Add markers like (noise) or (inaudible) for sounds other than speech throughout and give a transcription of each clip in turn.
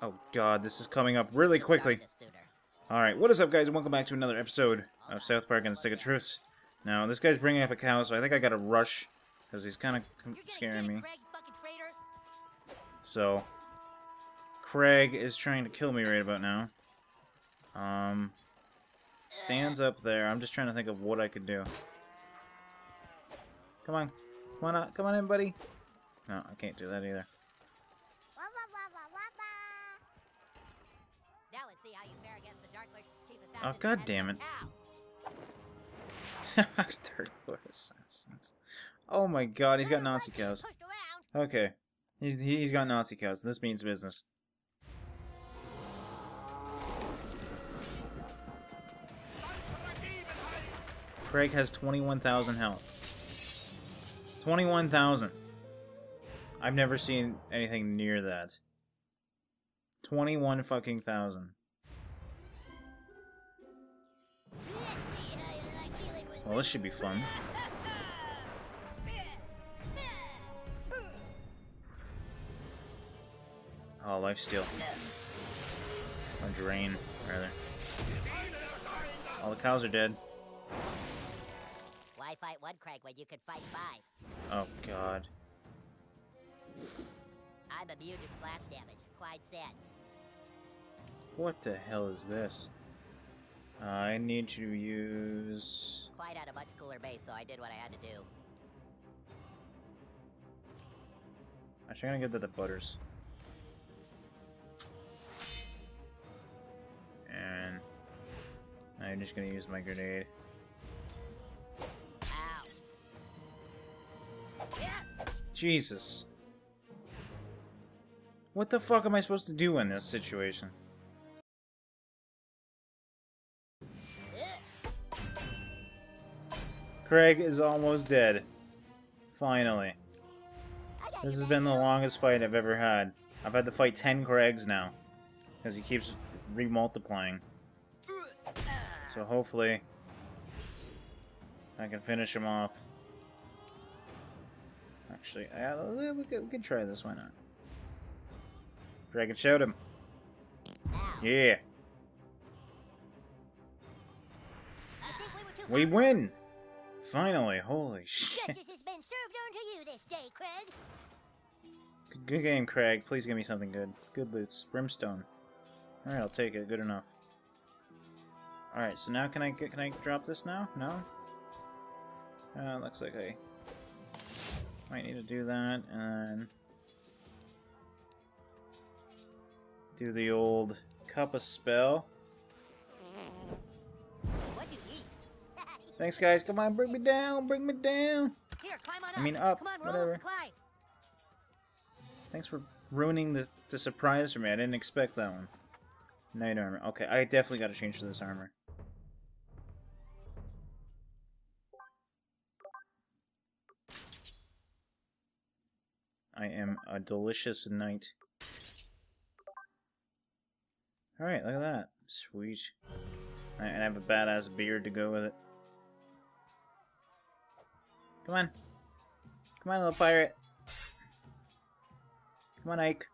Oh god, this is coming up really quickly. Alright, what is up guys, and welcome back to another episode of South Park and the Stick of Truth. Now, this guy's bringing up a cow, so I think I gotta rush, because he's kind of scaring me. So, Craig is trying to kill me right about now. Um, stands up there. I'm just trying to think of what I could do. Come on. Come on, out. come on in, buddy. No, I can't do that either. Oh, god damn it. (laughs) Dark Lord Assassins. Oh my god, he's got Nazi cows. Okay. He's, he's got Nazi cows. This means business. Craig has 21,000 health. 21,000. I've never seen anything near that. 21 fucking thousand. Well, this should be fun. Oh, lifesteal. Or drain, rather. All the cows are dead. Why fight one Craig when you could fight five? Oh, God. I'm immune to splash damage, Clyde said. What the hell is this? Uh, I need to use... Clyde had a much cooler base, so I did what I had to do. Actually, I'm gonna give that to Butters. And... I'm just gonna use my grenade. Ow. Jesus. What the fuck am I supposed to do in this situation? Craig is almost dead. Finally. This has been the longest fight I've ever had. I've had to fight 10 Craigs now. Because he keeps remultiplying. So hopefully... I can finish him off. Actually, uh, we, could, we could try this, why not? Dragon shout him. Yeah. We win! Finally, holy shit. Justice has been served unto you this day, Craig. Good game, Craig. Please give me something good. Good boots. Brimstone. Alright, I'll take it. Good enough. Alright, so now can I get, can I drop this now? No? Uh, looks like I might need to do that, and do the old cup of spell. Thanks, guys. Come on, bring me down, bring me down. Here, climb on up. I mean, up, Come on, roll whatever. us to Clyde. Thanks for ruining the, the surprise for me. I didn't expect that one. Knight armor. Okay, I definitely got to change to this armor. I am a delicious knight. Alright, look at that. Sweet. Alright, and I have a badass beard to go with it. Come on. Come on, little pirate. Come on, Ike.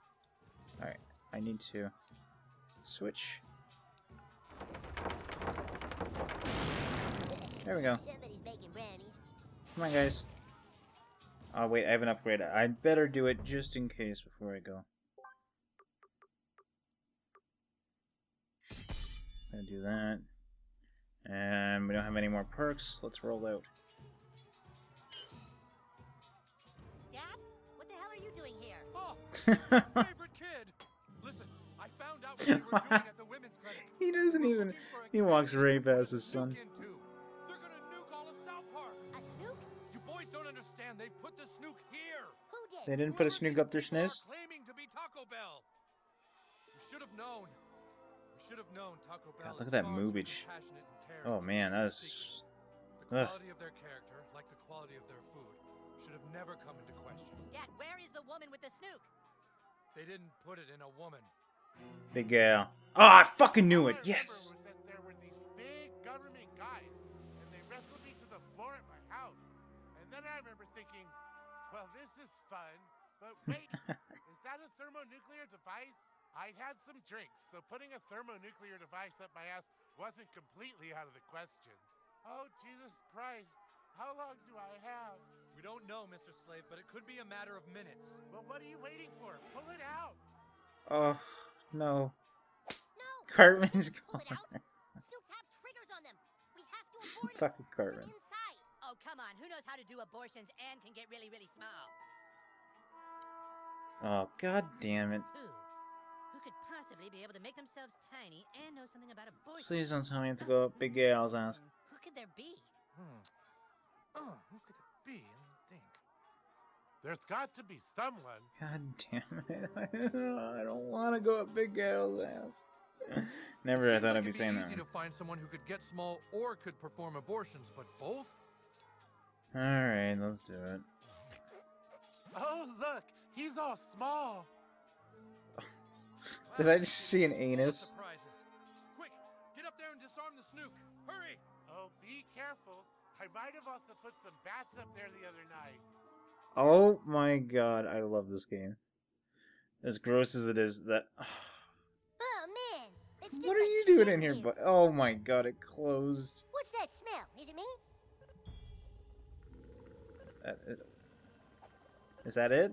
Alright, I need to switch. There we go. Come on, guys. Oh, wait, I have an upgrade. I'd better do it just in case before I go. Gonna do that. And we don't have any more perks. Let's roll out. (laughs) he doesn't We're even. looking for a He kid walks right past his son. They're gonna nuke all of South Park. A snuke? You boys don't understand. They put the snuke here. Who did? They didn't put a snuke up their people are sniz? Claiming to be Taco Bell. We should have known. We should have known Taco Bell. look at that far too moobage. compassionate and caring Oh man, keep that a is. Ugh. Of their character, like the quality of their food, should have never come into question. Dad, where is the woman with the snuke? They didn't put it in a woman. Big gal. Oh, ah, I fucking knew it. All I remember Yes. there were these big government guys, and they wrestled me to the floor at my house. And then I remember thinking, well, this is fun. But wait, is that a thermonuclear device? I'd had some drinks, so putting a thermonuclear device up my ass wasn't completely out of the question. Oh, Jesus Christ. How long do I have? We don't know, Mr. Slave, but it could be a matter of minutes. Well, what are you waiting for? Pull it out. Oh, no. No! Cartman's Pull it gone. out. Have triggers on them. We have to (laughs) abort it Fucking Cartman. Oh, come on. Who knows how to do abortions and can get really, really small? Oh, god damn it. Who? Who could possibly be able to make themselves tiny and know something about abortion? Please don't tell me I have to go up Big Gay Al's ass. Who could there be? Hmm. Oh, who could it be? Let me think. There's got to be someone. God damn it. (laughs) I don't want to go up Big Gay Al's ass. Never I thought like I'd be it'd saying that. easy to find someone who could get small or could perform abortions, but both? Alright, let's do it. Oh, look. He's all small. (laughs) Did I just see an anus? Surprises. Quick, get up there and disarm the snuke. Hurry! Oh, be careful. I might have also put some bats up there the other night. Oh my god, I love this game. As gross as it is, that. (sighs) Oh, man. It's What are you doing in here? But oh my god, it closed. What's that smell? Is it me? That, it, is that it?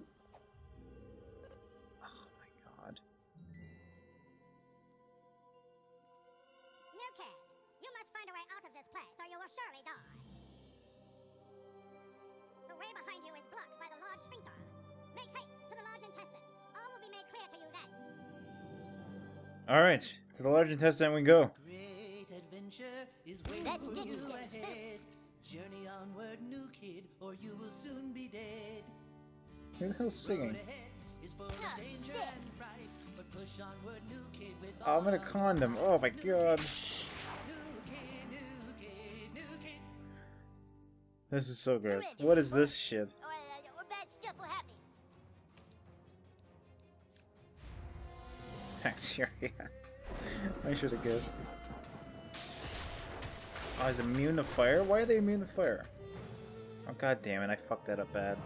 Oh my god. No cat. You must find a way out of this place, or you will surely die. The way behind you is blocked by the large sphincter. Make haste to the large intestine. All will be made clear to you then. Alright, to the large intestine we go. Great adventure is waiting Let's for you this guy spooked. ahead. Journey onward, new kid, or you will soon be dead. Who the hell's singing? ahead is full of oh, danger sick. and fright, onward, kid, Oh, I'm in a condom. Oh my might. god. This is so gross. Surrender, What is this shit? Or, uh, or bad stuff will happen. I should have guessed. Oh, he's immune to fire? Why are they immune to fire? Oh god damn it, I fucked that up bad.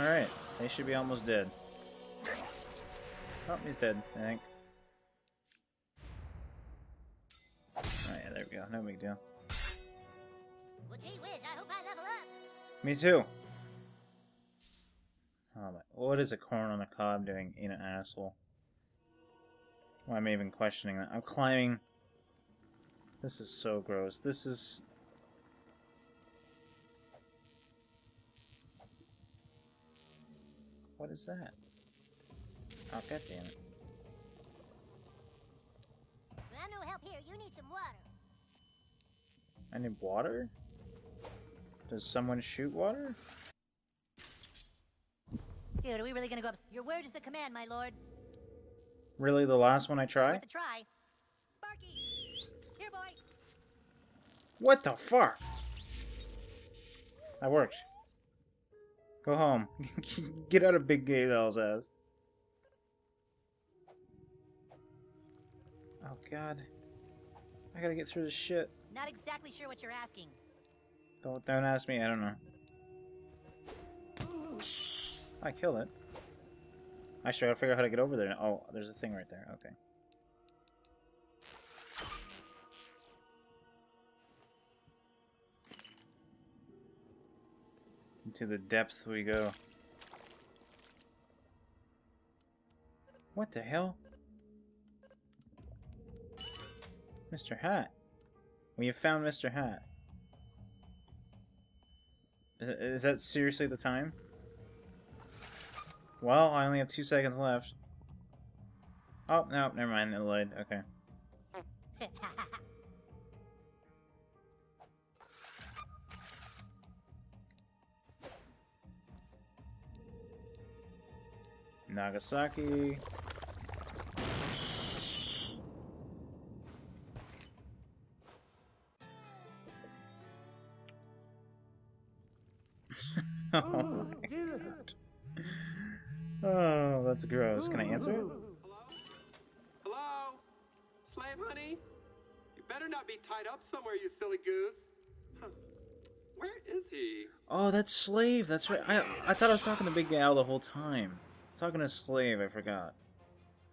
Alright, they should be almost dead. Oh, he's dead, I think. Oh yeah, there we go. No big deal. Well, whiz, I I. Me too. Oh my, what is a corn on the cob doing in an asshole? Why am I even questioning that? I'm climbing. This is so gross. This is. What is that? Oh god damn it. I'm no help here. You need some water. I need water? Does someone shoot water? Dude, are we really gonna go up? Your word is the command, my lord. Really, the last one I try? Worth try. Sparky! Here, boy! What the fuck? That worked. Go home. (laughs) Get out of Big Gay Al's ass. Oh god. I gotta get through this shit. Not exactly sure what you're asking. Don't don't ask me, I don't know. I kill it. Actually, I gotta figure out how to get over there. now. Oh, there's a thing right there. Okay. Into the depths we go. What the hell? Mr. Hat. We have found Mr. Hat. Is that seriously the time? Well, I only have two seconds left. Oh, no, never mind. It lied. Okay. (laughs) Nagasaki. oh. (laughs) Oh, that's gross. Can I answer it? Hello? Hello? Slave honey? You better not be tied up somewhere, you silly goose. Huh. Where is he? Oh, that's Slave. That's right. I I thought I was talking to Big Al the whole time. Talking to Slave. I forgot.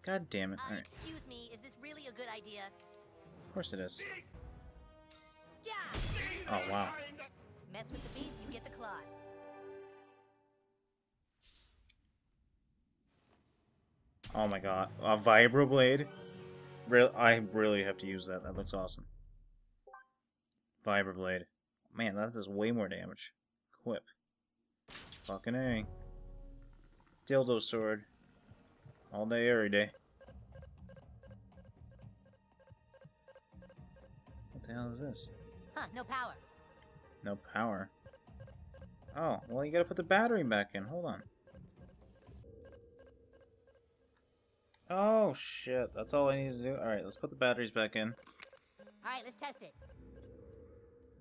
God damn it. Uh, excuse me, is this really a good idea? Of course it is. Yeah! Oh, wow. Mess with the beast, you get the claws. Oh my god. A Vibroblade? Real I really have to use that. That looks awesome. Vibroblade. Man, that does way more damage. Quip. Fucking A. Dildo sword. All day, every day. What the hell is this? Huh, no power. No power. Oh, well you gotta put the battery back in. Hold on. Oh shit, that's all I need to do. Alright, let's put the batteries back in. Alright, let's test it.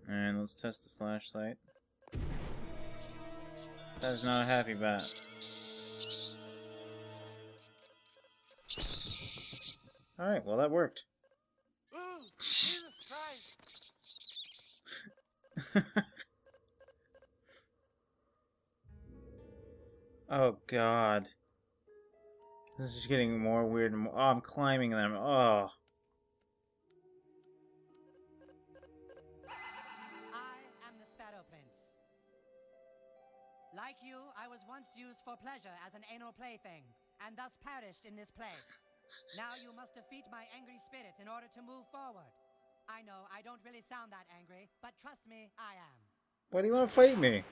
And let's test the flashlight. That is not a happy bat. Alright, well that worked. Ooh, (laughs) oh god. This is getting more weird and more- Oh, I'm climbing them. Oh. I am the Sparrow Prince. Like you, I was once used for pleasure as an anal plaything, and thus perished in this place. Now you must defeat my angry spirit in order to move forward. I know I don't really sound that angry, but trust me, I am. Why do you want to fight me?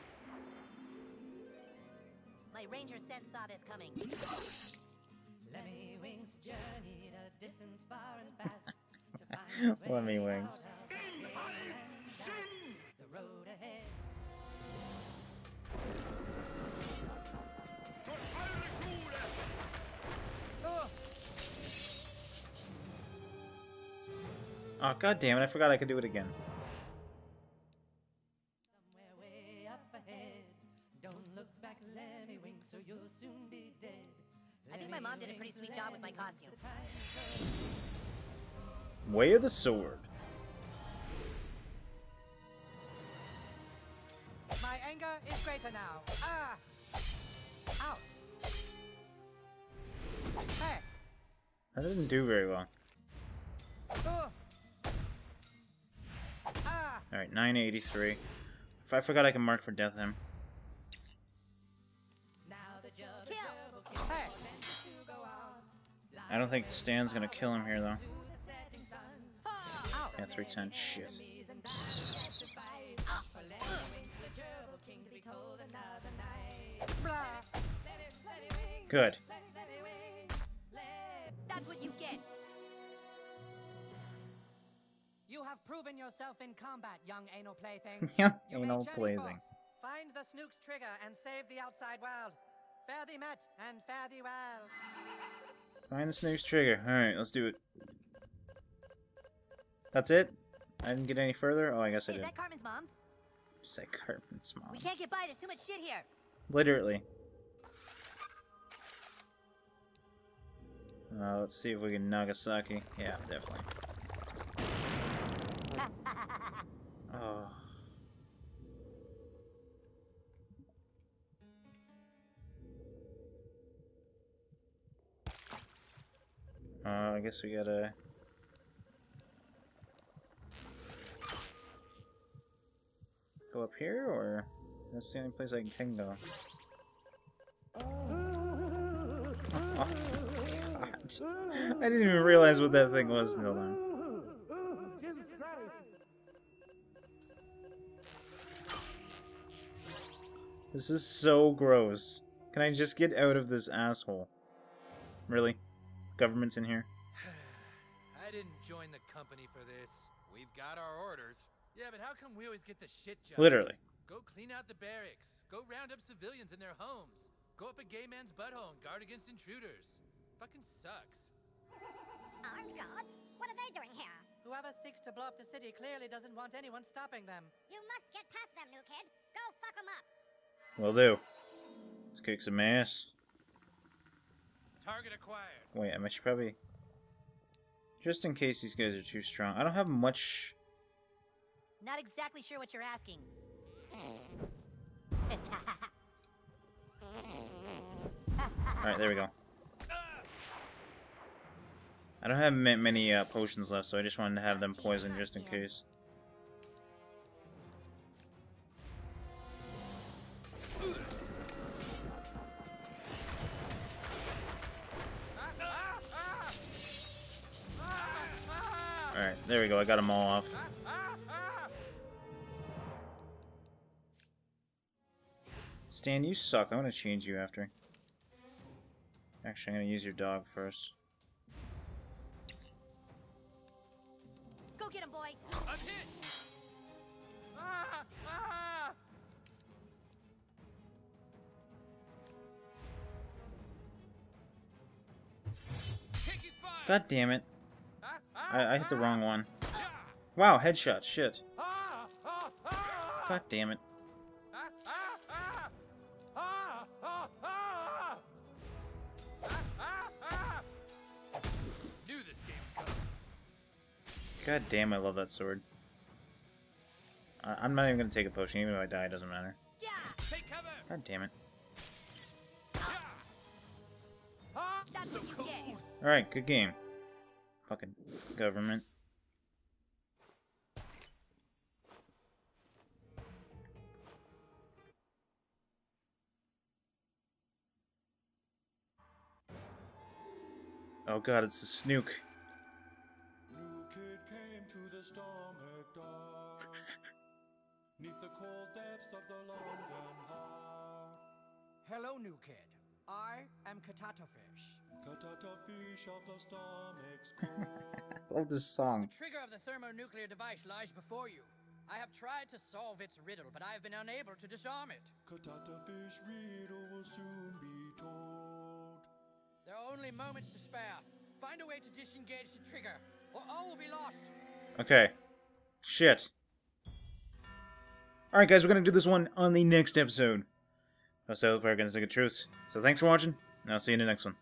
My ranger sense saw this coming. Lemmiwinks journeyed a distance far and fast to find (laughs) his way Lemmy out Wings. Oh god damn it, I forgot I could do it again. somewhere way up ahead. Don't look back, Lemmiwinks, or you'll soon be dead. I think my mom did a pretty sweet job with my costume. Way of the sword. My anger is greater now. Ah! Out! Hey! That didn't do very well. Oh! Alright, 983. If I forgot I can mark for death him. I don't think Stan's gonna kill him here though. Yeah, 310. Shit. Good. Proven yourself in combat, young anal plaything. yeah, You may anal journey plaything. forth, Find the Snuke's trigger and save the outside world. Fare thee met and fare thee well. Find the snuke's trigger. Alright, let's do it. That's it? I didn't get any further? Oh, I guess I Hey, is that Cartman's mom's? Just like Cartman's mom. We can't get by, there's too much shit here. Literally. Uh, let's see if we can Nagasaki. Yeah, definitely. Oh. Uh, I guess we gotta... Go up here, or... That's the only place I can go. Oh, God. (laughs) I didn't even realize what that thing was until then. This is so gross. Can I just get out of this asshole? Really? Government's in here? (sighs) I didn't join the company for this. We've got our orders. Yeah, but how come we always get the shit jobs? Literally. Go clean out the barracks. Go round up civilians in their homes. Go up a gay man's butthole and guard against intruders. Fucking sucks. Armed guards? What are they doing here? Whoever seeks to blow up the city clearly doesn't want anyone stopping them. You must Will do. Let's kick some ass. Target acquired. Wait, I should probably... Just in case these guys are too strong. I don't have much... Not exactly sure what you're asking. Alright, there we go. I don't have many uh, potions left, so I just wanted to have them poisoned just in case. There we go. I got them all off. Stan, you suck. I'm gonna change you after. Actually, I'm gonna use your dog first. Go get him, boy. I'm hit. Ah, ah. God damn it. I, I hit the wrong one. Wow, headshot. Shit. God damn it. God damn, I love that sword. I'm not even gonna take a potion. Even if I die, it doesn't matter. God damn it. Alright, good game. Fucking government. Oh god, it's a snuke. New kid came to the stomach dark, neath the cold depths (laughs) of the London heart. Hello, new kid. I am Catatafish. Katata fish of the stomach's (laughs) core. Love this song. The trigger of the thermonuclear device lies before you. I have tried to solve its riddle, but I have been unable to disarm it. Catatafish riddle will soon be told. There are only moments to spare. Find a way to disengage the trigger, or all will be lost. Okay. Shit. Alright, guys, we're gonna do this one on the next episode South Park and Stick of Truth. So thanks for watching, and I'll see you in the next one.